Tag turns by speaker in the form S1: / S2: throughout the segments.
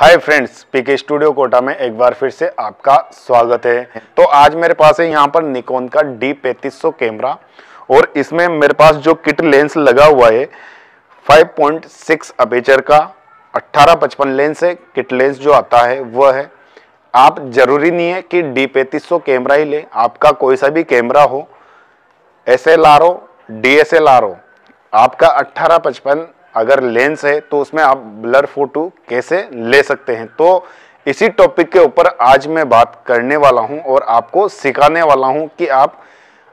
S1: Hi friends, PK studio Kota में एक बार फिर से आपका स्वागत है। तो आज मेरे पास है यहाँ पर निकोन का डी पैंतीस कैमरा और इसमें मेरे पास जो किट लेंस लगा हुआ है 5.6 पॉइंट अपेचर का 1855 लेंस है किट लेंस जो आता है वह है। आप ज़रूरी नहीं है कि डी पैंतीस कैमरा ही ले, आपका कोई सा भी कैमरा हो एस एल आर हो डी एस एल आर हो आपका अट्ठारह पचपन अगर लेंस है तो उसमें आप ब्लर फ़ोटो कैसे ले सकते हैं? तो इसी टॉपिक के ऊपर आज मैं बात करने वाला हूँ और आपको सिखाने वाला हूँ कि आप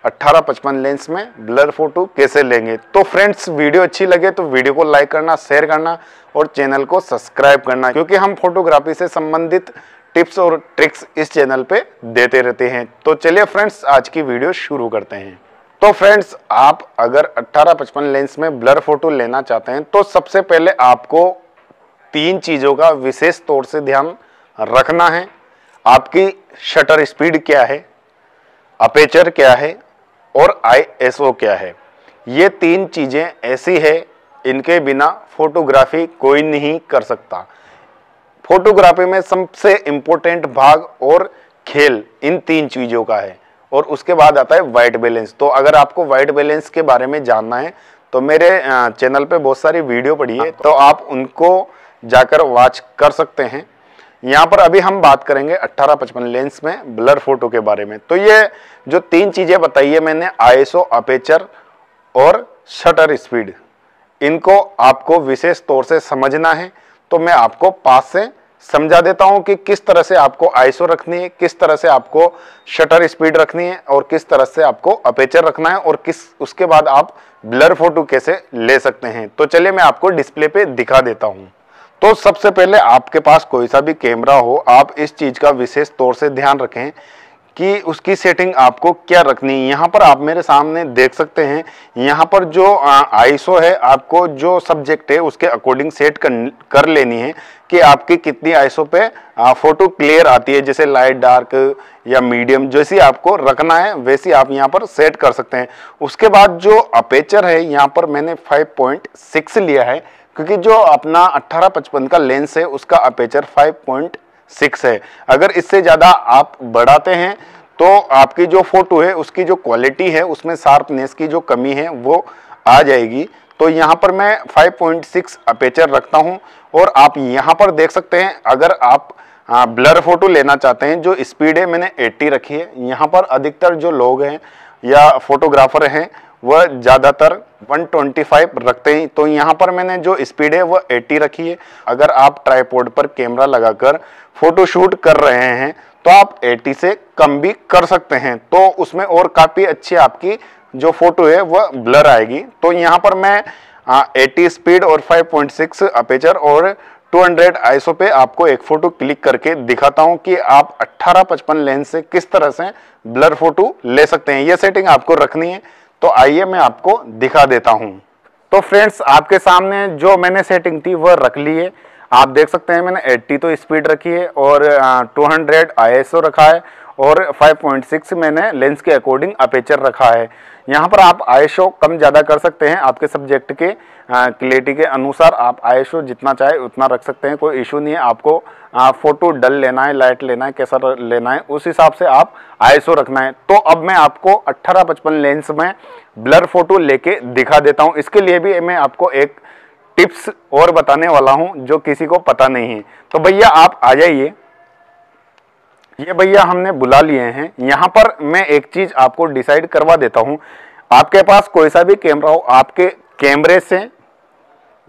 S1: 1855 लेंस में ब्लर फ़ोटो कैसे लेंगे। तो फ्रेंड्स वीडियो अच्छी लगे तो वीडियो को लाइक करना शेयर करना और चैनल को सब्सक्राइब करना, क्योंकि हम फोटोग्राफी से संबंधित टिप्स और ट्रिक्स इस चैनल पे देते रहते हैं। तो चलिए फ्रेंड्स आज की वीडियो शुरू करते हैं। तो फ्रेंड्स, आप अगर 1855 लेंस में ब्लर फ़ोटो लेना चाहते हैं तो सबसे पहले आपको तीन चीज़ों का विशेष तौर से ध्यान रखना है। आपकी शटर स्पीड क्या है अपेचर क्या है और आईएसओ क्या है। ये तीन चीज़ें ऐसी है, इनके बिना फोटोग्राफी कोई नहीं कर सकता। फोटोग्राफी में सबसे इम्पोर्टेंट भाग और खेल, इन तीन चीज़ों का है। और उसके बाद आता है वाइट बैलेंस तो अगर आपको वाइट बैलेंस के बारे में जानना है तो मेरे चैनल पे बहुत सारी वीडियो पड़ी है तो आप उनको जाकर वॉच कर सकते हैं। यहाँ पर अभी हम बात करेंगे 1855 लेंस में ब्लर फ़ोटो के बारे में। तो ये जो तीन चीज़ें बताई है मैंने, आईएसओ अपेचर और शटर स्पीड इनको आपको विशेष तौर से समझना है तो मैं आपको पास से समझा देता हूँ कि किस तरह से आपको आईसो रखनी है, किस तरह से आपको शटर स्पीड रखनी है और किस तरह से आपको अपेचर रखना है और किस, उसके बाद आप ब्लर फ़ोटो कैसे ले सकते हैं। तो चलिए मैं आपको डिस्प्ले पे दिखा देता हूँ। तो सबसे पहले आपके पास कोई सा भी कैमरा हो, आप इस चीज़ का विशेष तौर से ध्यान रखें कि उसकी सेटिंग आपको क्या रखनी है यहाँ पर आप मेरे सामने देख सकते हैं यहाँ पर जो आईसो है आपको जो सब्जेक्ट है उसके अकॉर्डिंग सेट कर, कर लेनी है कि आपकी कितनी आईसो पे फ़ोटो क्लियर आती है जैसे लाइट डार्क या मीडियम जैसी आपको रखना है वैसी आप यहाँ पर सेट कर सकते हैं उसके बाद जो अपेचर है यहाँ पर मैंने 5.6 लिया है क्योंकि जो अपना अट्ठारह पचपन का लेंस है उसका अपेचर 5. सिक्स है। अगर इससे ज़्यादा आप बढ़ाते हैं तो आपकी जो फ़ोटो है, उसकी जो क्वालिटी है, उसमें शार्पनेस की जो कमी है, वो आ जाएगी। तो यहाँ पर मैं 5.6 अपेचर रखता हूँ और आप यहाँ पर देख सकते हैं, अगर आप ब्लर फ़ोटो लेना चाहते हैं, जो स्पीड है, मैंने 80 रखी है। यहाँ पर अधिकतर जो लोग हैं या फोटोग्राफर हैं वह ज़्यादातर 125 रखते हैं। तो यहाँ पर मैंने जो स्पीड है वह 80 रखी है। अगर आप ट्राईपोर्ड पर कैमरा लगाकर फ़ोटो शूट कर रहे हैं तो आप 80 से कम भी कर सकते हैं। तो उसमें और काफ़ी अच्छी आपकी जो फ़ोटो है वह ब्लर आएगी। तो यहाँ पर मैं आ, 80 स्पीड और 5.6 अपेचर और 200 आईसो पे आपको एक फ़ोटो क्लिक करके दिखाता हूँ कि आप 1855 लेंस से किस तरह से ब्लर फ़ोटो ले सकते हैं। ये सेटिंग आपको रखनी है। तो आइए मैं आपको दिखा देता हूँ। तो फ्रेंड्स, आपके सामने जो मैंने सेटिंग थी वह रख ली है। आप देख सकते हैं, मैंने 80 तो स्पीड रखी है और 200 आईएसओ रखा है और 5.6 मैंने लेंस के अकॉर्डिंग अपेचर रखा है। यहाँ पर आप आईएसओ कम ज़्यादा कर सकते हैं, आपके सब्जेक्ट के क्लियरिटी के अनुसार आप आईएसओ जितना चाहे उतना रख सकते हैं, कोई इशू नहीं है। आपको फ़ोटो डल लेना है लाइट लेना है, कैसा लेना है, उस हिसाब से आप आईएसओ रखना है। तो अब मैं आपको अट्ठारह पचपन लेंस में ब्लर फ़ोटो लेके दिखा देता हूँ। इसके लिए भी मैं आपको एक टिप्स और बताने वाला हूँ, जो किसी को पता नहीं है। तो भैया आप आ जाइए। ये भैया हमने बुला लिए हैं। यहाँ पर मैं एक चीज़ आपको डिसाइड करवा देता हूँ। आपके पास कोई सा भी कैमरा हो, आपके कैमरे से,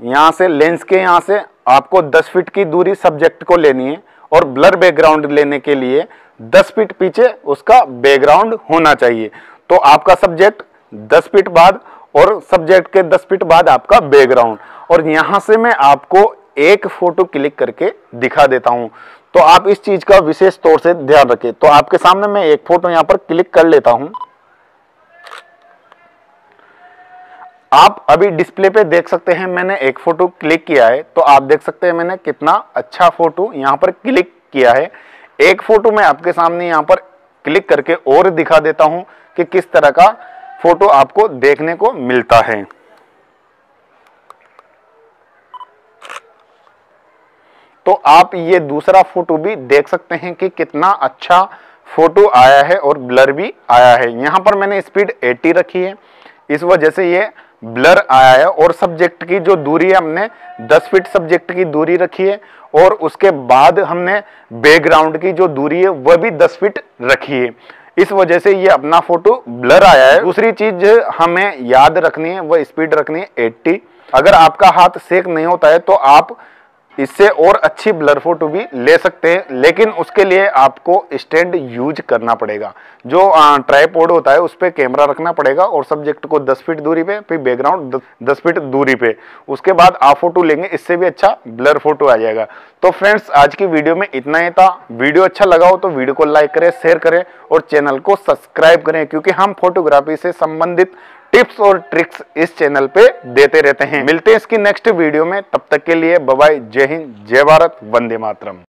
S1: यहाँ से, लेंस के यहाँ से, आपको 10 फीट की दूरी सब्जेक्ट को लेनी है और ब्लर बैकग्राउंड लेने के लिए 10 फीट पीछे उसका बैकग्राउंड होना चाहिए। तो आपका सब्जेक्ट 10 फीट बाद और सब्जेक्ट के 10 फीट बाद आपका बैकग्राउंड। और यहाँ से मैं आपको एक फ़ोटो क्लिक करके दिखा देता हूँ। तो आप इस चीज़ का विशेष तौर से ध्यान रखें। तो आपके सामने मैं एक फ़ोटो यहाँ पर क्लिक कर लेता हूँ। आप अभी डिस्प्ले पे देख सकते हैं मैंने एक फ़ोटो क्लिक किया है। तो आप देख सकते हैं मैंने कितना अच्छा फ़ोटो यहाँ पर क्लिक किया है। एक फ़ोटो मैं आपके सामने यहाँ पर क्लिक करके और दिखा देता हूँ कि किस तरह का फ़ोटो आपको देखने को मिलता है तो आप ये दूसरा फ़ोटो भी देख सकते हैं कि कितना अच्छा फ़ोटो आया है और ब्लर भी आया है। यहाँ पर मैंने स्पीड 80 रखी है। इस वजह से ये ब्लर आया है और सब्जेक्ट की जो दूरी है, हमने 10 फीट सब्जेक्ट की दूरी रखी है और उसके बाद हमने बैकग्राउंड की जो दूरी है, वह भी 10 फीट रखी है। इस वजह से ये अपना फ़ोटो ब्लर आया है। दूसरी चीज़ हमें याद रखनी है, वह स्पीड रखनी है 80 अगर आपका हाथ सेक नहीं होता है तो आप इससे और अच्छी ब्लर फ़ोटो भी ले सकते हैं, लेकिन उसके लिए आपको स्टैंड यूज़ करना पड़ेगा। जो ट्राईपोड होता है, उस पर कैमरा रखना पड़ेगा और सब्जेक्ट को 10 फीट दूरी पे, फिर बैकग्राउंड 10 फीट दूरी पे। उसके बाद आप फ़ोटो लेंगे, इससे भी अच्छा ब्लर फ़ोटो आ जाएगा। तो फ्रेंड्स आज की वीडियो में इतना ही था। वीडियो अच्छा लगा हो तो वीडियो को लाइक करें शेयर करें और चैनल को सब्सक्राइब करें, क्योंकि हम फोटोग्राफी से संबंधित टिप्स और ट्रिक्स इस चैनल पे देते रहते हैं। मिलते हैं इसकी नेक्स्ट वीडियो में। तब तक के लिए बबाई जय हिंद, जय भारत, वंदे मातरम।